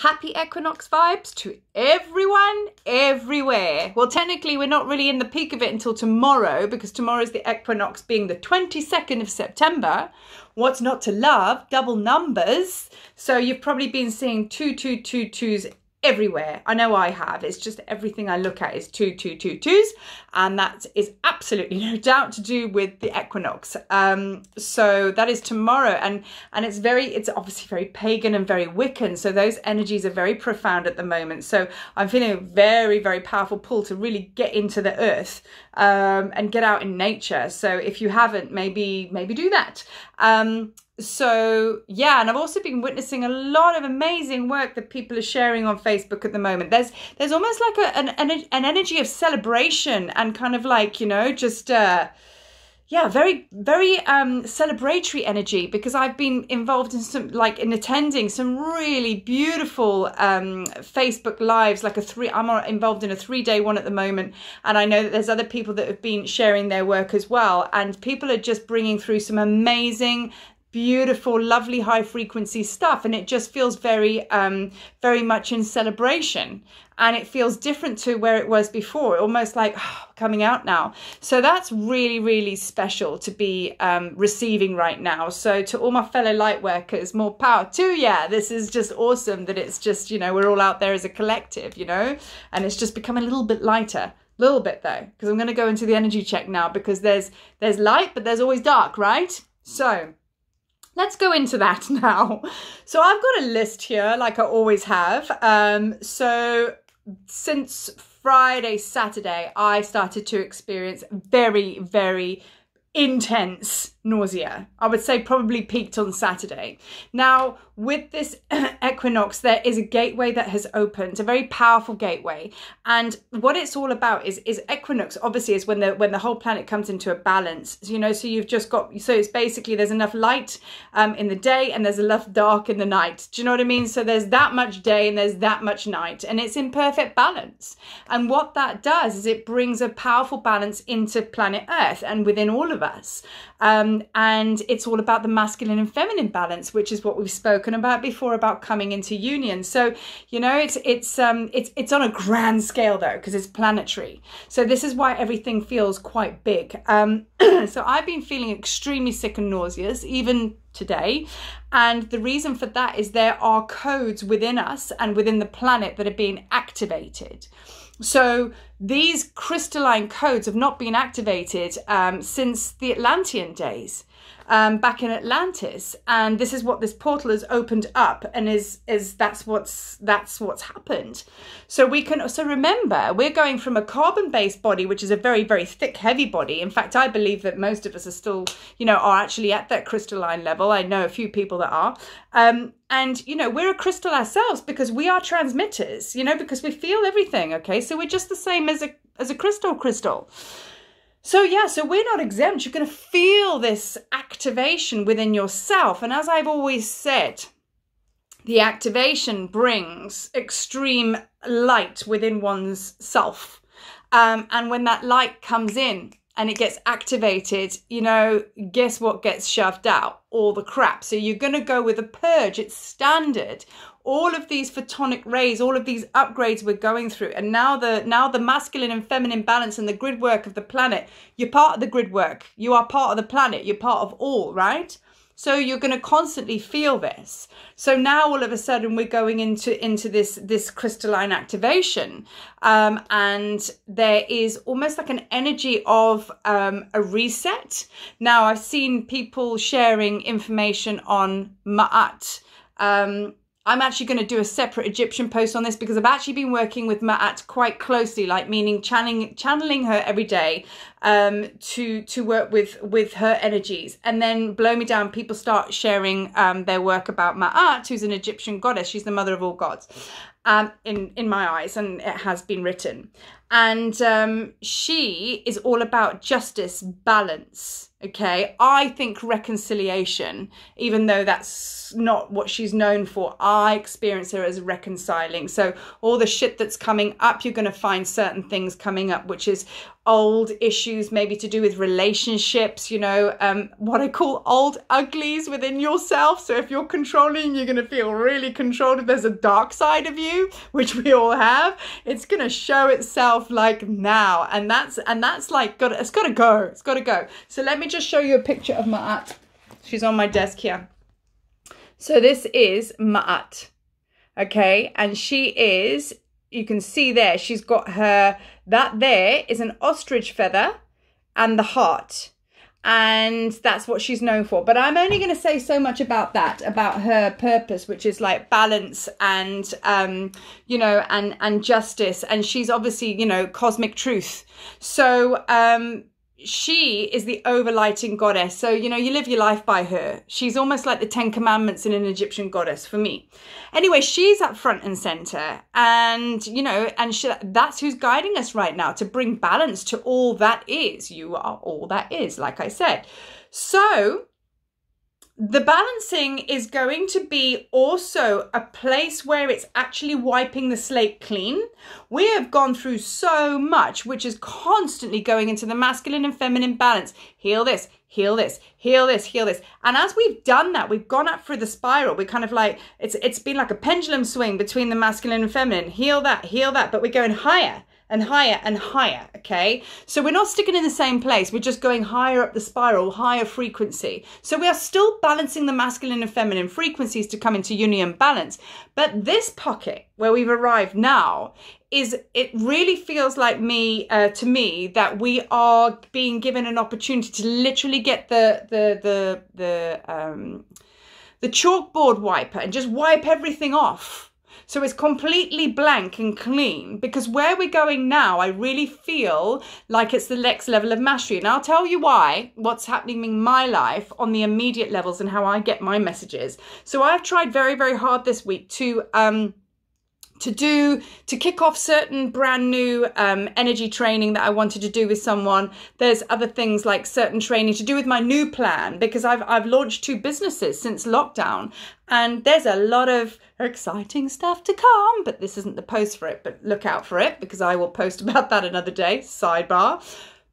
Happy equinox vibes to everyone, everywhere. Well, technically, we're not really in the peak of it until tomorrow because tomorrow is the equinox being the 22nd of September. What's not to love? Double numbers. So you've probably been seeing two, two, two, twos everywhere. I know I have. It's just everything I look at is two, two, two, twos, and that is absolutely no doubt to do with the equinox. Um, so that is tomorrow, and and it's very, it's obviously very pagan and very Wiccan. So those energies are very profound at the moment. So I'm feeling a very, very powerful pull to really get into the earth um, and get out in nature. So if you haven't, maybe maybe do that. Um, so yeah and i've also been witnessing a lot of amazing work that people are sharing on facebook at the moment. There's there's almost like a, an, an energy of celebration and kind of like you know just uh yeah very very um celebratory energy because i've been involved in some like in attending some really beautiful um facebook lives like a three i'm involved in a three day one at the moment and i know that there's other people that have been sharing their work as well and people are just bringing through some amazing beautiful, lovely high frequency stuff. And it just feels very, um, very much in celebration. And it feels different to where it was before, almost like oh, coming out now. So that's really, really special to be um, receiving right now. So to all my fellow light workers, more power to you. yeah. This is just awesome that it's just, you know, we're all out there as a collective, you know, and it's just becoming a little bit lighter a little bit though because i'm going to go into the energy check now because there's there's light but there's always dark right so let's go into that now. So I've got a list here, like I always have. Um, so since Friday, Saturday, I started to experience very, very intense nausea. I would say probably peaked on Saturday. Now, with this equinox, there is a gateway that has opened, a very powerful gateway. And what it's all about is, is equinox obviously is when the when the whole planet comes into a balance. You know, so you've just got so it's basically there's enough light um, in the day and there's enough dark in the night. Do you know what I mean? So there's that much day and there's that much night, and it's in perfect balance. And what that does is it brings a powerful balance into planet Earth and within all of us. Um, and it's all about the masculine and feminine balance, which is what we've spoken about before about coming into union. So, you know, it's it's um it's it's on a grand scale though, because it's planetary. So this is why everything feels quite big. Um, so I've been feeling extremely sick and nauseous, even today. And the reason for that is there are codes within us and within the planet that are being activated. So these crystalline codes have not been activated um, since the Atlantean days um, back in Atlantis, and this is what this portal has opened up, and is is that's what's that's what's happened. So we can so remember we're going from a carbon-based body, which is a very very thick, heavy body. In fact, I believe that most of us are still, you know, are actually at that crystalline level. I know a few people that are, um, and you know, we're a crystal ourselves because we are transmitters. You know, because we feel everything. Okay, so we're just the same as a as a crystal crystal. So, yeah, so we're not exempt. You're going to feel this activation within yourself. And as I've always said, the activation brings extreme light within one's self. Um, and when that light comes in and it gets activated, you know, guess what gets shoved out? All the crap. So you're going to go with a purge. It's standard all of these photonic rays, all of these upgrades we're going through, and now the now the masculine and feminine balance and the grid work of the planet. You're part of the grid work. You are part of the planet. You're part of all, right? So you're going to constantly feel this. So now all of a sudden we're going into into this this crystalline activation, um, and there is almost like an energy of um, a reset. Now I've seen people sharing information on Ma'at. Um, I'm actually going to do a separate Egyptian post on this because I've actually been working with Ma'at quite closely, like meaning channeling channeling her every day um, to to work with with her energies. And then blow me down, people start sharing um, their work about Ma'at, who's an Egyptian goddess. She's the mother of all gods, um, in in my eyes, and it has been written. And um, she is all about justice, balance Okay, I think reconciliation, even though that's not what she's known for, I experience her as reconciling. So, all the shit that's coming up, you're going to find certain things coming up, which is old issues, maybe to do with relationships, you know, um, what I call old uglies within yourself. So if you're controlling, you're going to feel really controlled. If there's a dark side of you, which we all have, it's going to show itself like now. And that's, and that's like, got it's got to go. It's got to go. So let me just show you a picture of Ma'at. She's on my desk here. So this is Ma'at. Okay. And she is you can see there, she's got her, that there is an ostrich feather and the heart. And that's what she's known for. But I'm only going to say so much about that, about her purpose, which is like balance and, um, you know, and, and justice. And she's obviously, you know, cosmic truth. So, um, she is the overlighting goddess. So, you know, you live your life by her. She's almost like the Ten Commandments in an Egyptian goddess for me. Anyway, she's up front and center. And, you know, and she, that's who's guiding us right now to bring balance to all that is. You are all that is, like I said. So, the balancing is going to be also a place where it's actually wiping the slate clean. We have gone through so much, which is constantly going into the masculine and feminine balance. Heal this, heal this, heal this, heal this. And as we've done that, we've gone up through the spiral. We're kind of like, it's it's been like a pendulum swing between the masculine and feminine. Heal that, heal that, but we're going higher and higher and higher. Okay. So we're not sticking in the same place. We're just going higher up the spiral, higher frequency. So we are still balancing the masculine and feminine frequencies to come into union balance. But this pocket where we've arrived now is it really feels like me uh, to me that we are being given an opportunity to literally get the the the the um the chalkboard wiper and just wipe everything off so it's completely blank and clean because where we're going now, I really feel like it's the next level of mastery. And I'll tell you why, what's happening in my life on the immediate levels and how I get my messages. So I've tried very, very hard this week to, um, to do to kick off certain brand new um, energy training that I wanted to do with someone. There's other things like certain training to do with my new plan because I've I've launched two businesses since lockdown, and there's a lot of exciting stuff to come. But this isn't the post for it. But look out for it because I will post about that another day. Sidebar.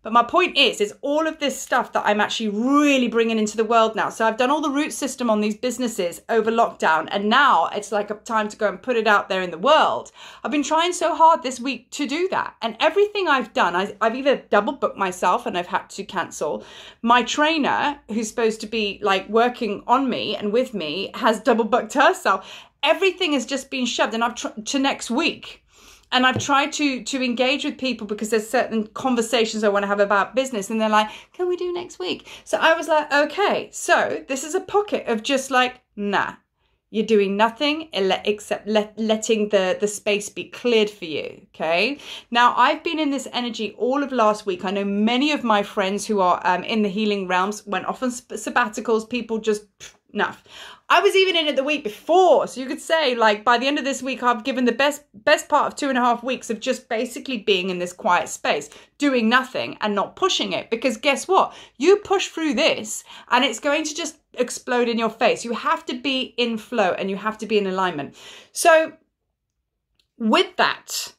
But my point is, is all of this stuff that I'm actually really bringing into the world now. So I've done all the root system on these businesses over lockdown, and now it's like a time to go and put it out there in the world. I've been trying so hard this week to do that, and everything I've done, I, have either double booked myself and I've had to cancel. My trainer, who's supposed to be like working on me and with me, has double booked herself. Everything has just been shoved, and I've tr- to next week and I've tried to to engage with people because there's certain conversations I want to have about business, and they're like, "Can we do next week?" So I was like, "Okay." So this is a pocket of just like, nah, you're doing nothing except let, letting the the space be cleared for you. Okay. Now I've been in this energy all of last week. I know many of my friends who are um, in the healing realms went off on sabbaticals. People just enough. I was even in it the week before, so you could say like by the end of this week, I've given the best best part of two and a half weeks of just basically being in this quiet space, doing nothing and not pushing it. Because guess what? You push through this, and it's going to just explode in your face. You have to be in flow and you have to be in alignment. So with that,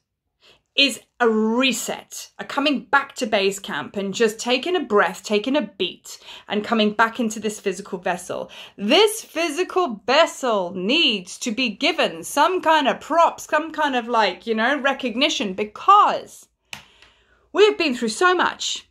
is a reset, a coming back to base camp and just taking a breath, taking a beat, and coming back into this physical vessel. This physical vessel needs to be given some kind of props, some kind of like, you know, recognition because we have been through so much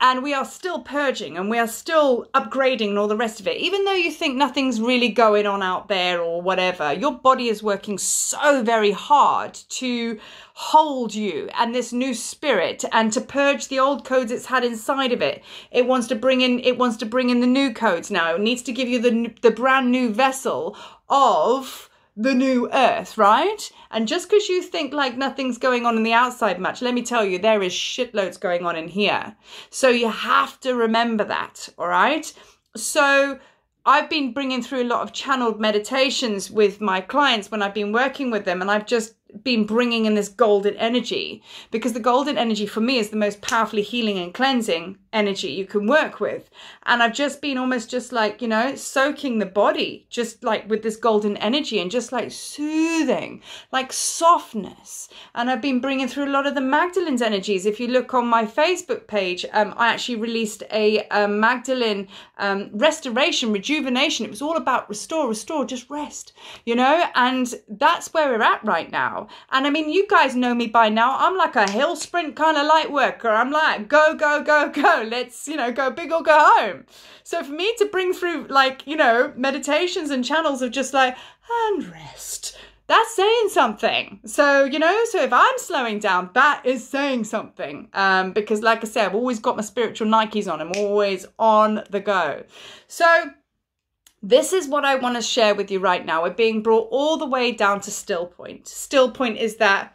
and we are still purging and we are still upgrading and all the rest of it. Even though you think nothing's really going on out there or whatever, your body is working so very hard to hold you and this new spirit and to purge the old codes it's had inside of it. It wants to bring in it wants to bring in the new codes now. It needs to give you the the brand new vessel of the new earth, right? And just because you think like nothing's going on in the outside much, let me tell you, there is shitloads going on in here. So you have to remember that, all right? So I've been bringing through a lot of channeled meditations with my clients when I've been working with them, and I've just been bringing in this golden energy because the golden energy for me is the most powerfully healing and cleansing energy you can work with. And I've just been almost just like, you know, soaking the body just like with this golden energy and just like soothing, like softness. And I've been bringing through a lot of the Magdalene's energies. If you look on my Facebook page, um, I actually released a, a Magdalene um, restoration, rejuvenation. It was all about restore, restore, just rest, you know, and that's where we're at right now. And I mean, you guys know me by now. I'm like a hill sprint kind of light worker. I'm like, go, go, go, go. Let's, you know, go big or go home. So for me to bring through like, you know, meditations and channels of just like, and rest, that's saying something. So, you know, so if I'm slowing down, that is saying something. Um, because like I said, I've always got my spiritual Nikes on. I'm always on the go. So this is what I want to share with you right now. We're being brought all the way down to still point. Still point is that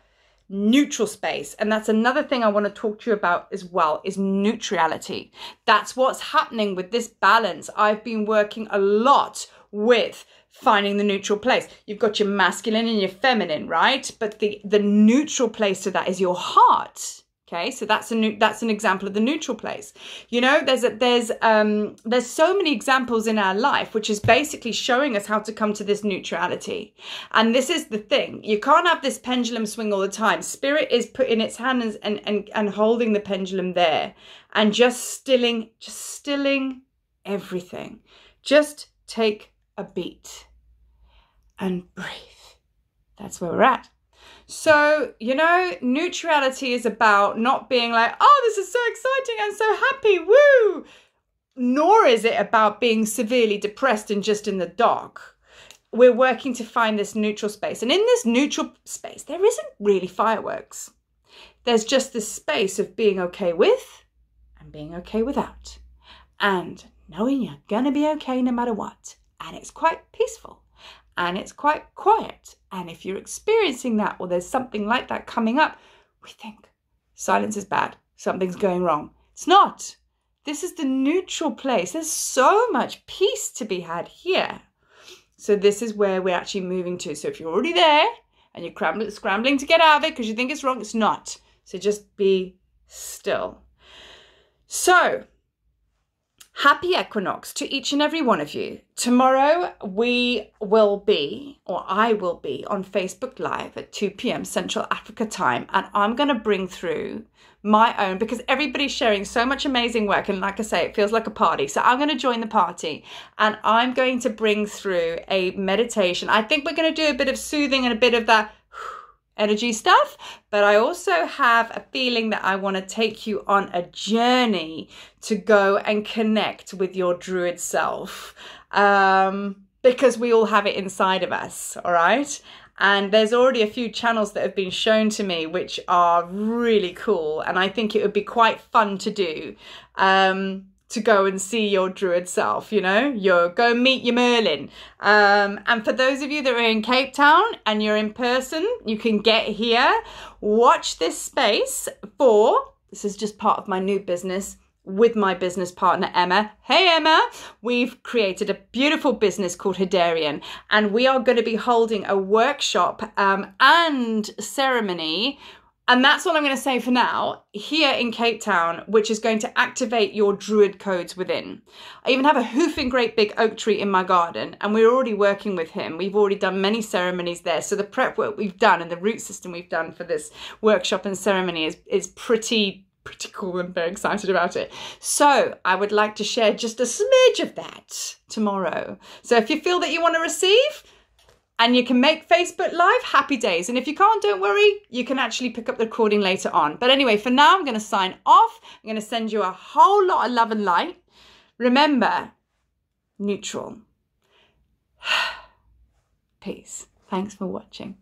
neutral space. And that's another thing i want to talk to you about as well is neutrality. That's what's happening with this balance. I've been working a lot with finding the neutral place. You've got your masculine and your feminine right? But the the neutral place to that is your heart Okay, so that's a new, that's an example of the neutral place. You know, there's a, there's um there's so many examples in our life which is basically showing us how to come to this neutrality. And this is the thing: you can't have this pendulum swing all the time. Spirit is putting its hands and and and holding the pendulum there, and just stilling, just stilling everything. Just take a beat and breathe. That's where we're at. So, you know, neutrality is about not being like, oh, this is so exciting, I'm so happy, woo! Nor is it about being severely depressed and just in the dark. We're working to find this neutral space. And in this neutral space, there isn't really fireworks. There's just this space of being okay with and being okay without. And knowing you're going to be okay no matter what. And it's quite peaceful and it's quite quiet. And if you're experiencing that or there's something like that coming up, we think silence is bad, something's going wrong. It's not. This is the neutral place. There's so much peace to be had here. So, this is where we're actually moving to. So, if you're already there and you're scrambling to get out of it because you think it's wrong, it's not. So, just be still. So, Happy equinox to each and every one of you. Tomorrow we will be, or I will be, on Facebook Live at 2 p.m. Central Africa time, and I'm going to bring through my own because everybody's sharing so much amazing work. And like I say, it feels like a party. So I'm going to join the party and I'm going to bring through a meditation. I think we're going to do a bit of soothing and a bit of that energy stuff, but I also have a feeling that I want to take you on a journey to go and connect with your druid self um, because we all have it inside of us, all right? And there's already a few channels that have been shown to me which are really cool, and I think it would be quite fun to do. Um, to go and see your druid self, you know, you go meet your Merlin. Um, and for those of you that are in Cape Town and you're in person, you can get here, watch this space for this is just part of my new business with my business partner Emma. Hey Emma, we've created a beautiful business called Hedarian, and we are going to be holding a workshop um, and ceremony and that's all I'm going to say for now here in Cape Town, which is going to activate your druid codes within. I even have a hoofing great big oak tree in my garden, and we're already working with him. We've already done many ceremonies there. So the prep work we've done and the root system we've done for this workshop and ceremony is, is pretty pretty cool and very excited about it. So I would like to share just a smidge of that tomorrow. So if you feel that you want to receive, and you can make Facebook Live happy days. And if you can't, don't worry, you can actually pick up the recording later on. But anyway, for now, I'm going to sign off. I'm going to send you a whole lot of love and light. Remember, neutral. Peace. Thanks for watching.